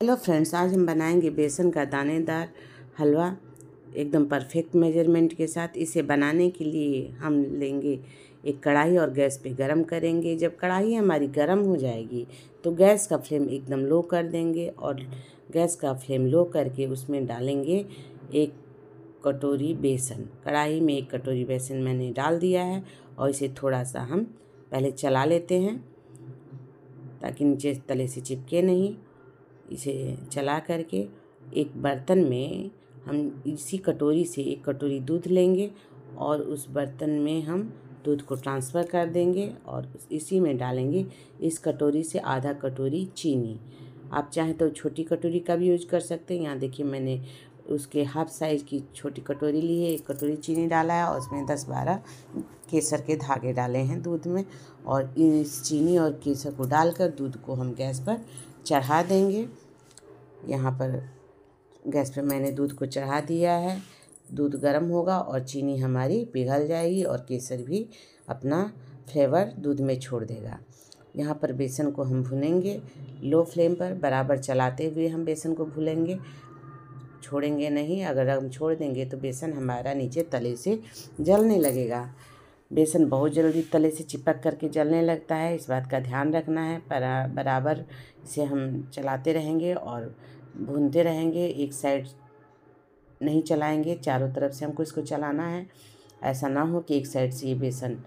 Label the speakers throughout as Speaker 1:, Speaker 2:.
Speaker 1: Hello friends, आज हम बनाएँगे बेसन का दानेदार हलवा। एकदम परफेक्ट मेज़रमेंट के साथ इसे बनाने के लिए हम लेंगे एक कढ़ाई और गैस पे गरम करेंगे। जब कढ़ाई हमारी गरम हो जाएगी तो गैस का फ्लेम एकदम लो कर देंगे और गैस का फ्लेम लो करके उसमें डालेंगे एक कटोरी बेसन। कढ़ाई में एक कटोरी बेसन मैंने डाल दिया है और इसे थोड़ा सा हम पहले चला लेते हैं ताकि नीचे तले से चिपके नहीं। इसे चला करके एक बर्तन में हम इसी कटोरी से एक कटोरी दूध लेंगे और उस बर्तन में हम दूध को ट्रांसफ़र कर देंगे और इसी में डालेंगे इस कटोरी से आधा कटोरी चीनी। आप चाहें तो छोटी कटोरी का भी यूज़ कर सकते हैं। यहाँ देखिए मैंने उसके हाफ़ साइज़ की छोटी कटोरी ली है, एक कटोरी चीनी डाला है और उसमें दस बारह केसर के धागे डाले हैं दूध में और इस चीनी और केसर को डालकर दूध को हम गैस पर चढ़ा देंगे। यहाँ पर गैस पर मैंने दूध को चढ़ा दिया है। दूध गर्म होगा और चीनी हमारी पिघल जाएगी और केसर भी अपना फ्लेवर दूध में छोड़ देगा। यहाँ पर बेसन को हम भुनेंगे। लो फ्लेम पर बराबर चलाते हुए हम बेसन को भूलेंगे छोड़ेंगे नहीं, अगर हम छोड़ देंगे तो बेसन हमारा नीचे तले से जलने लगेगा। बेसन बहुत जल्दी तले से चिपक करके जलने लगता है। इस बात का ध्यान रखना है। पर, बराबर इसे हम चलाते रहेंगे और भूनते रहेंगे। एक साइड नहीं चलाएँगे, चारों तरफ़ से हमको इसको चलाना है। ऐसा ना हो कि एक साइड से ये बेसन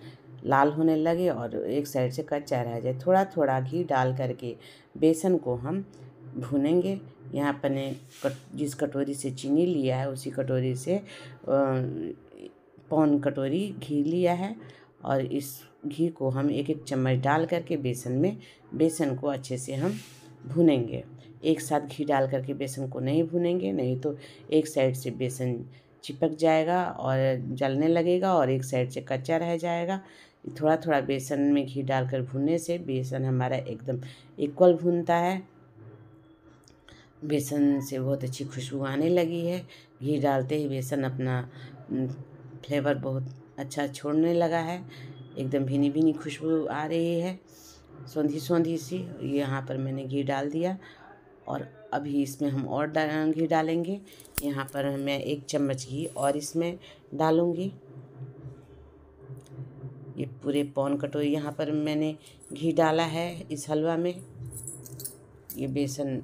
Speaker 1: लाल होने लगे और एक साइड से कच्चा रह जाए। थोड़ा थोड़ा घी डाल करके बेसन को हम भूनेंगे। यहाँ पर ने कट, जिस कटोरी से चीनी लिया है, उसी कटोरी से पौन कटोरी घी लिया है और इस घी को हम एक एक चम्मच डाल करके बेसन में, बेसन को अच्छे से हम भुनेंगे। एक साथ घी डाल करके बेसन को नहीं भुनेंगे, नहीं तो एक साइड से बेसन चिपक जाएगा और जलने लगेगा और एक साइड से कच्चा रह जाएगा। थोड़ा थोड़ा बेसन में घी डालकर भुनने से बेसन हमारा एकदम इक्वल भूनता है। बेसन से बहुत अच्छी खुशबू आने लगी है। घी डालते ही बेसन अपना फ्लेवर बहुत अच्छा छोड़ने लगा है। एकदम भीनी भीनी खुशबू आ रही है। सौंधी सौंधी सी यहाँ पर मैंने घी डाल दिया और अभी इसमें हम और घी डालेंगे। यहाँ पर मैं एक चम्मच घी और इसमें डालूँगी। ये पूरे पौन कटोरी यहाँ पर मैंने घी डाला है इस हलवा में। ये बेसन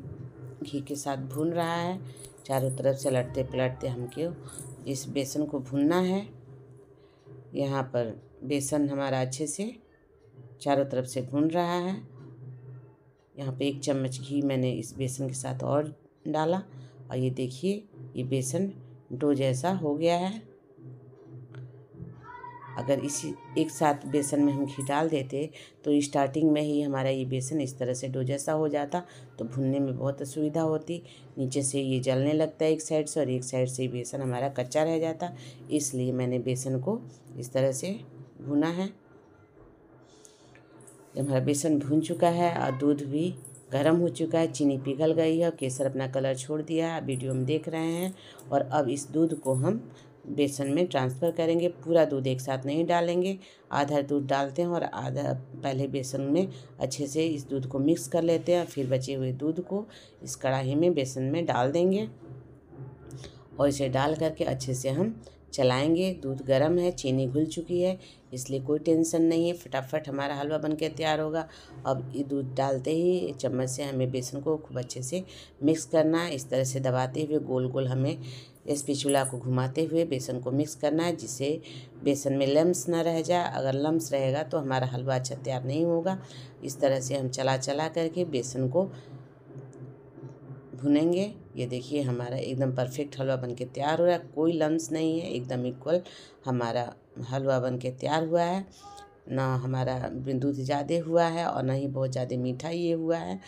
Speaker 1: घी के साथ भून रहा है। चारों तरफ़ से लटते पलटते हमको इस बेसन को भूनना है। यहाँ पर बेसन हमारा अच्छे से चारों तरफ़ से भून रहा है। यहाँ पे एक चम्मच घी मैंने इस बेसन के साथ और डाला। और ये देखिए, ये बेसन डो जैसा हो गया है। अगर इसी, एक साथ बेसन में हम घी डाल देते तो स्टार्टिंग में ही हमारा ये बेसन इस तरह से डो जैसा हो जाता तो भुनने में बहुत असुविधा होती। नीचे से ये जलने लगता है एक साइड से और एक साइड से बेसन हमारा कच्चा रह जाता। इसलिए मैंने बेसन को इस तरह से भुना है। जब हमारा बेसन भून चुका है और दूध भी गर्म हो चुका है, चीनी पिघल गई है और केसर अपना कलर छोड़ दिया है। वीडियो में देख रहे हैं और अब इस दूध को हम बेसन में ट्रांसफ़र करेंगे, पूरा दूध एक साथ नहीं डालेंगे। आधा दूध डालते हैं और आधा पहले बेसन में अच्छे से इस दूध को मिक्स कर लेते हैं फिर बचे हुए दूध को इस कढ़ाई में बेसन में डाल देंगे। और इसे डाल करके अच्छे से हम चलाएँगे। दूध गर्म है, चीनी घुल चुकी है, इसलिए कोई टेंशन नहीं है। फटाफट हमारा हलवा बन के तैयार होगा। अब ये दूध डालते ही चम्मच से हमें बेसन को खूब अच्छे से मिक्स करना है। इस तरह से दबाते हुए गोल गोल हमें स्पिचुला को घुमाते हुए बेसन को मिक्स करना है, जिससे बेसन में लम्स ना रह जाए। अगर लम्स रहेगा तो हमारा हलवा अच्छा तैयार नहीं होगा। इस तरह से हम चला चला करके बेसन को भुनेंगे। ये देखिए, हमारा एकदम परफेक्ट हलवा बन के तैयार हो रहा है। कोई लम्स नहीं है, एकदम इक्वल हमारा हलवा बन के तैयार हुआ है। ना हमारा दूध ज़्यादा हुआ है और ना ही बहुत ज़्यादा मीठा ये हुआ है।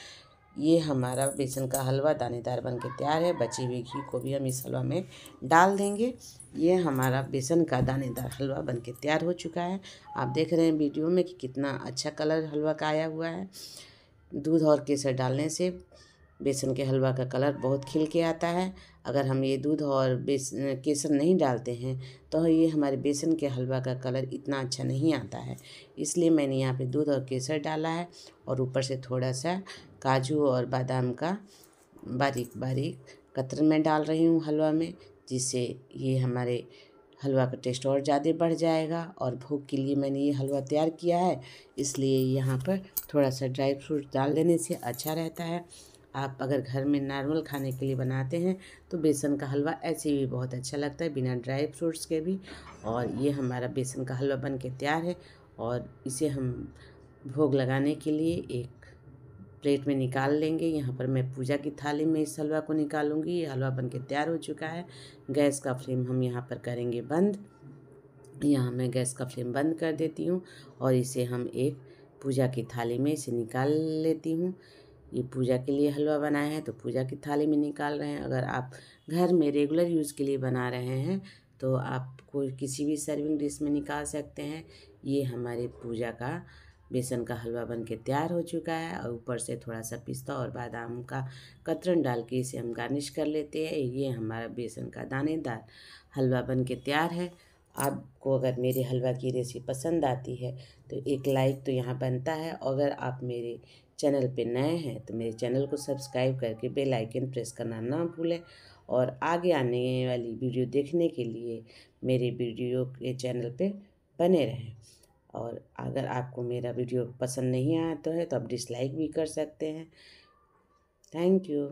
Speaker 1: ये हमारा बेसन का हलवा, दानेदार बन के तैयार है। बची हुई घी को भी हम इस हलवा में डाल देंगे। ये हमारा बेसन का दानेदार हलवा बन के तैयार हो चुका है। आप देख रहे हैं वीडियो में कि कितना अच्छा कलर हलवा का आया हुआ है। दूध और केसर डालने से बेसन के हलवा का कलर बहुत खिल के आता है। अगर हम ये दूध और बेस, केसर नहीं डालते हैं तो ये हमारे बेसन के हलवा का कलर इतना अच्छा नहीं आता है। इसलिए मैंने यहाँ पे दूध और केसर डाला है और ऊपर से थोड़ा सा काजू और बादाम का बारीक बारीक कतरन में डाल रही हूँ हलवा में, जिससे ये हमारे हलवा का टेस्ट और ज़्यादा बढ़ जाएगा और भोग के लिए मैंने ये हलवा तैयार किया है। इसलिए यहाँ पर थोड़ा सा ड्राई फ्रूट डाल देने से अच्छा रहता है। आप अगर घर में नॉर्मल खाने के लिए बनाते हैं तो बेसन का हलवा ऐसे भी बहुत अच्छा लगता है, बिना ड्राई फ्रूट्स के भी। और ये हमारा बेसन का हलवा बन के तैयार है और इसे हम भोग लगाने के लिए एक प्लेट में निकाल लेंगे। यहाँ पर मैं पूजा की थाली में इस हलवा को निकालूँगी। ये हलवा बन के तैयार हो चुका है। गैस का फ्लेम हम यहाँ पर करेंगे बंद। यहाँ मैं गैस का फ्लेम बंद कर देती हूँ और इसे हम एक पूजा की थाली में इसे निकाल लेती हूँ। ये पूजा के लिए हलवा बनाया है तो पूजा की थाली में निकाल रहे हैं। अगर आप घर में रेगुलर यूज़ के लिए बना रहे हैं तो आप कोई किसी भी सर्विंग डिश में निकाल सकते हैं। ये हमारे पूजा का बेसन का हलवा बन के तैयार हो चुका है और ऊपर से थोड़ा सा पिस्ता और बादाम का कतरन डाल के इसे हम गार्निश कर लेते हैं। ये हमारा बेसन का दानेदार हलवा बन के तैयार है। आपको अगर मेरे हलवा की रेसिपी पसंद आती है तो एक लाइक तो यहाँ बनता है अगर आप मेरे चैनल पे नए हैं तो मेरे चैनल को सब्सक्राइब करके बेल आइकन प्रेस करना ना भूलें और आगे आने वाली वीडियो देखने के लिए मेरे वीडियो के चैनल पे बने रहें। और अगर आपको मेरा वीडियो पसंद नहीं आया तो है तो आप डिसलाइक भी कर सकते हैं। Thank you.